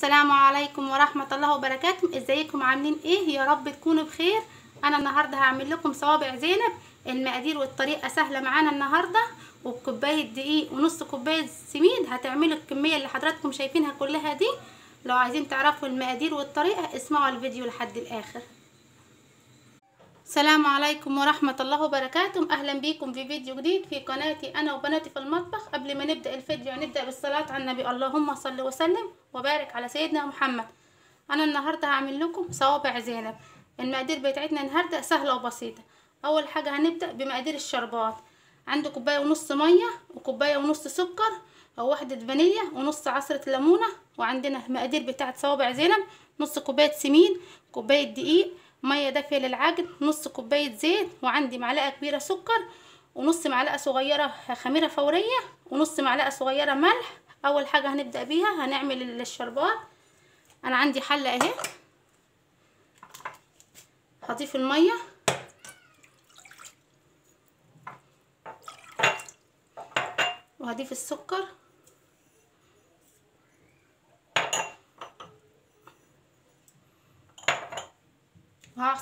السلام عليكم ورحمة الله وبركاته. إزيكم؟ عاملين إيه؟ يا رب تكونوا بخير. أنا النهاردة هعمل لكم صوابع زينب. المقادير والطريقة سهلة معانا النهاردة. وبكوباية دقيق ونص كوباية سميد هتعملوا الكمية اللي حضراتكم شايفينها كلها دي. لو عايزين تعرفوا المقادير والطريقة اسمعوا الفيديو لحد الآخر. السلام عليكم ورحمة الله وبركاته. أهلا بيكم في فيديو جديد في قناتي أنا وبناتي في المطبخ. قبل ما نبدأ الفيديو نبدأ بالصلاة على النبي. اللهم صل وسلم وبارك على سيدنا محمد. أنا النهاردة هعمل لكم صوابع زينب. المقادير بتاعتنا النهاردة سهلة وبسيطة. أول حاجة هنبدأ بمقادير الشربات. عندي كوباية ونص مية وكوباية ونص سكر أو واحدة فانيليا ونص عصرة ليمونة. وعندنا المقادير بتاعت صوابع زينب. نص كوباية سمين كوباية دقيق مية دافيه للعجن نص كوباية زيت وعندي معلقة كبيرة سكر ونص معلقة صغيرة خميرة فورية ونص معلقة صغيرة ملح. أول حاجة هنبدأ بيها هنعمل الشربات. أنا عندي حلة أهي. هضيف المية. وهضيف السكر.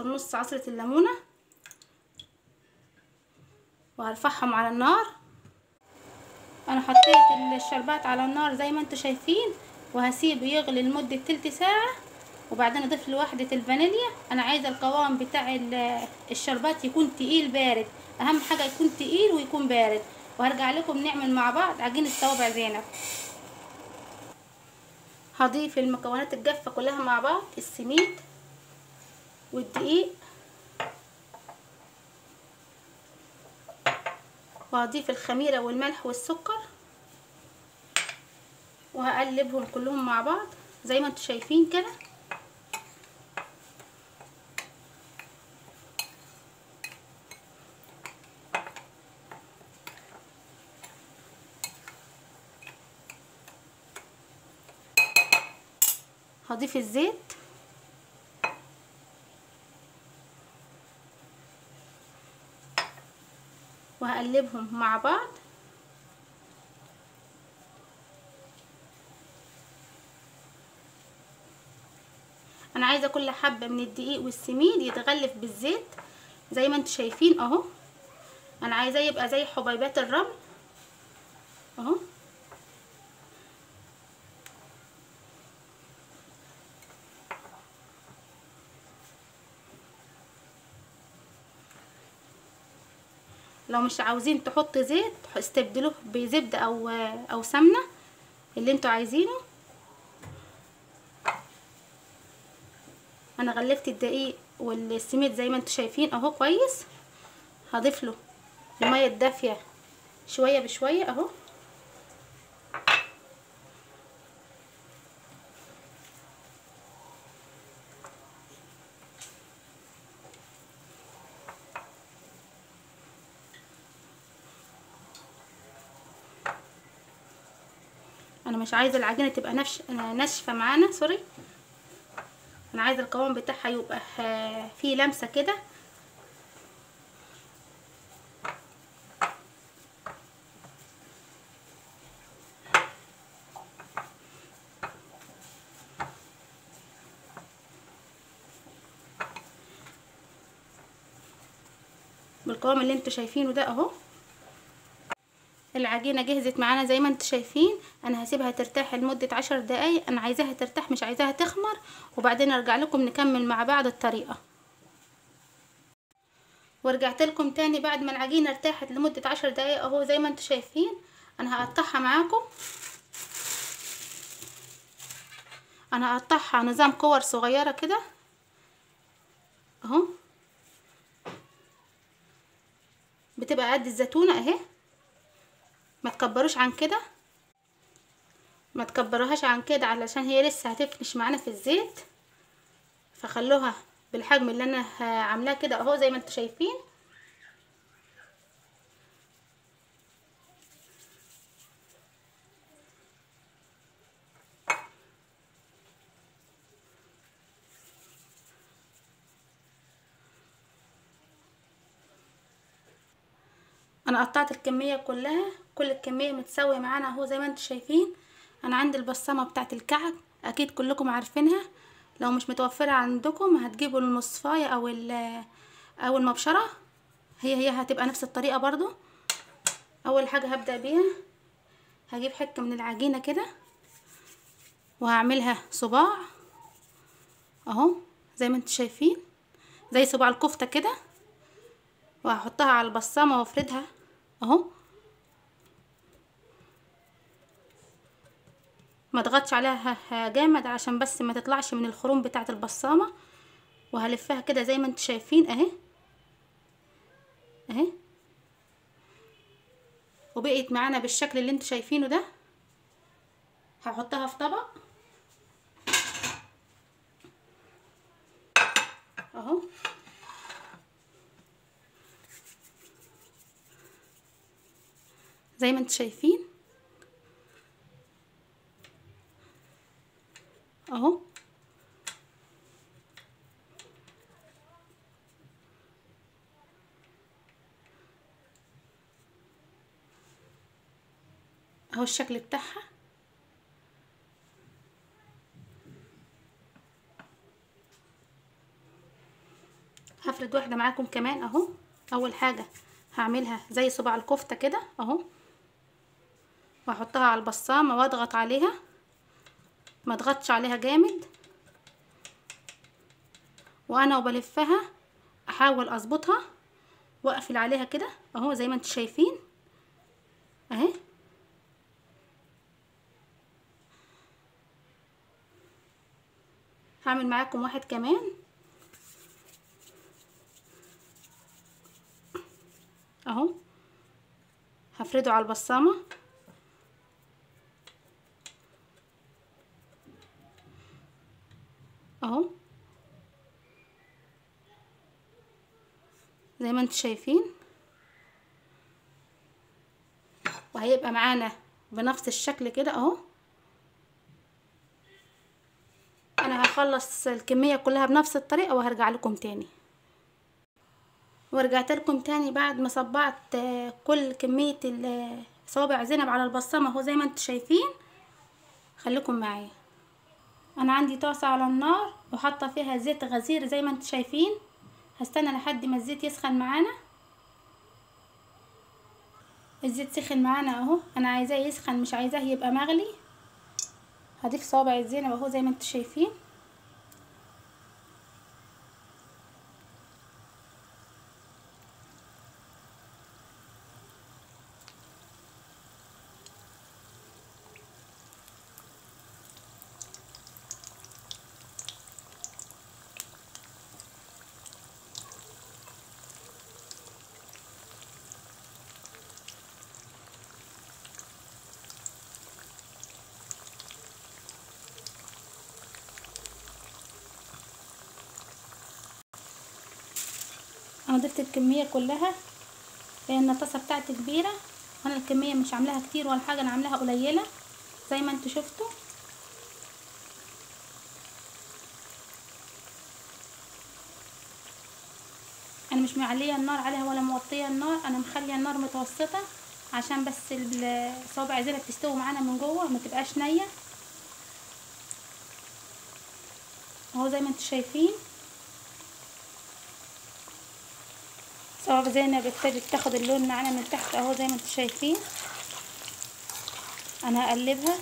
وهعصر نص عصرة الليمونة. وهرفعهم على النار. أنا حطيت الشربات على النار زي ما أنتم شايفين وهسيبه يغلي لمدة تلت ساعة. وبعدين أضيف له واحدة الفانيليا. أنا عايزة القوام بتاع الشربات يكون تقيل بارد. أهم حاجة يكون تقيل ويكون بارد. وهرجع لكم نعمل مع بعض عجينة صوابع زينب. هضيف المكونات الجافة كلها مع بعض السميد. والدقيق. وهضيف الخميرة والملح والسكر. وهقلبهم كلهم مع بعض زي ما أنتم شايفين كده. هضيف الزيت. وهقلبهم مع بعض. أنا عايزة كل حبة من الدقيق والسميد يتغلف بالزيت. زي ما أنتم شايفين أهو. أنا عايزاه يبقى زي حبيبات الرمل. أهو. لو مش عاوزين تحط زيت استبدلوه بزبدة أو أو سمنة اللي أنتوا عايزينه. أنا غلفت الدقيق والسميد زي ما أنتوا شايفين أهو كويس. هضيف له المية الدافية شوية بشوية أهو. أنا مش عايزة العجينة تبقى نفش ناشفة معانا سوري أنا عايزة القوام بتاعها يبقى فيه لمسة كده. بالقوام اللي أنتوا شايفينه ده أهو. العجينة جهزت معانا زي ما أنتم شايفين. أنا هسيبها ترتاح لمدة عشر دقايق. أنا عايزاها ترتاح مش عايزاها تخمر. وبعدين أرجع لكم نكمل مع بعض الطريقة. ورجعت لكم تاني بعد ما العجينة ارتاحت لمدة عشر دقايق أهو زي ما أنتم شايفين. أنا هقطعها معاكم. أنا هقطعها نظام كور صغيرة كده. أهو. بتبقى قد الزيتونة أهي. ما تكبروش عن كده. ما تكبروهاش عن كده علشان هي لسه هتفنش معانا في الزيت. فخلوها بالحجم اللي أنا عاملاه كده أهو زي ما أنتم شايفين. أنا قطعت الكمية كلها كل الكمية متساوية معانا أهو زي ما أنتم شايفين. أنا عندي البصمة بتاعه الكعك أكيد كلكم عارفينها. لو مش متوفرة عندكم هتجيبوا المصفاية أو أو المبشرة. هي هي هتبقى نفس الطريقة برضو. أول حاجة هبدأ بيها هجيب حتة من العجينة كده وهعملها صباع. أهو زي ما أنتم شايفين. زي صباع الكفتة كده. وهحطها على البصامة وأفردها. أهو. ما اضغطش عليها. جامد عشان بس ما تطلعش من الخروم بتاعة البصامة. وهلفها كده زي ما أنتم شايفين أهي. أهي. وبقيت معانا بالشكل اللي أنتم شايفينه ده. هحطها في طبق اهو زي ما أنتم شايفين. اهو. اهو الشكل بتاعها. هفرد واحدة معاكم كمان اهو. اول حاجة هعملها زي صباع الكفتة كده اهو. وأحطها على البصامة وأضغط عليها. ما أضغطش عليها جامد. وأنا وبلفها أحاول أظبطها. وأقفل عليها كده. أهو زي ما أنتم شايفين. أهي. هعمل معاكم واحد كمان. أهو. هفرده على البصامة. اهو زي ما أنتم شايفين. وهيبقى معانا بنفس الشكل كده أهو. أنا هخلص الكمية كلها بنفس الطريقة وهرجع لكم تاني. ورجعت لكم تاني بعد ما صبعت كل كمية صوابع زينب على البصامة أهو زي ما أنتم شايفين. خليكم معايا. أنا عندي طاسة على النار وحاطة فيها زيت غزير زي ما أنتم شايفين. هستنى لحد ما الزيت يسخن معانا. الزيت سخن معانا أهو. أنا عايزاه يسخن مش عايزاه يبقى مغلي. هضيف صوابع الزينب أهو زي ما أنتم شايفين. أنا ضفت الكمية كلها لأن الطاسه بتاعتي كبيرة وأنا الكمية مش عاملاها كتير ولا حاجة أنا عاملاها قليلة زي ما أنتوا شفتوا. أنا مش معلية النار عليها ولا موطية النار أنا مخلية النار متوسطة عشان بس الصوابع زينب تستوي معانا من جوه ما تبقاش نية. أهو زي ما أنتوا شايفين. صوابع زينب ابتدت تاخد اللون معانا من تحت اهو زي ما أنتوا شايفين. أنا هقلبها.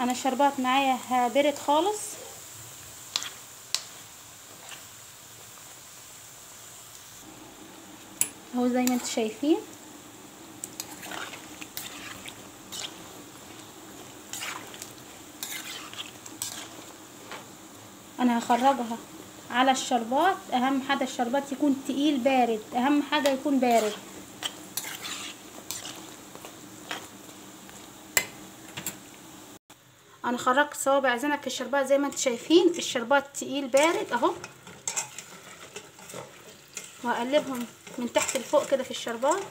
أنا الشربات معايا برد خالص. اهو زي ما أنتوا شايفين. أنا هخرجها. على الشربات أهم حاجة الشربات يكون تقيل بارد. أهم حاجة يكون بارد. أنا خرجت صوابع في الشربات زي ما أنتم شايفين الشربات تقيل بارد أهو. وهقلبهم من تحت لفوق كده في الشربات.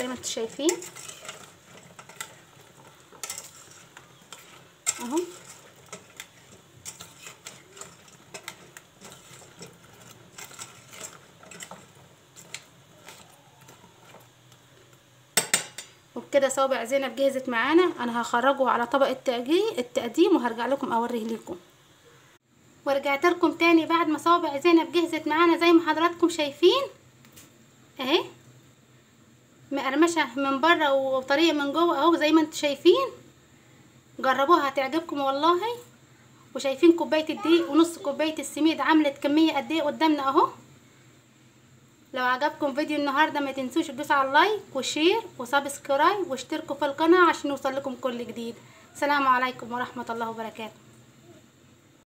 زي ما أنتم شايفين. اهو. وبكده صوابع زينب جهزت معانا. أنا هخرجه على طبق التقديم وهرجع لكم اوريه لكم. ورجعت لكم تاني بعد ما صوابع زينب جهزت معانا زي ما حضراتكم شايفين. اهي. مقرمشه من بره وطريه من جوه أهو زي ما أنتم شايفين. جربوها هتعجبكم والله. وشايفين كوباية الدقيق ونص كوباية السميد عملت كمية قد إيه قدامنا أهو. لو عجبكم فيديو النهارده ما تنسوش تدوسوا على ال like و share و subscribe واشتركوا في القناة عشان يوصل لكم كل جديد. سلام عليكم ورحمة الله وبركاته.